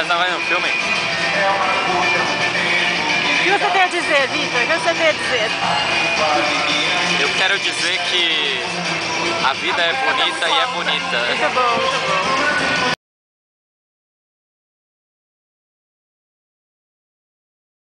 Mas não vai é no filme? O que você tem a dizer, Vitor? O que você tem a dizer? Eu quero dizer que a vida é, é bonita e é bonita. Muito bom, muito bom.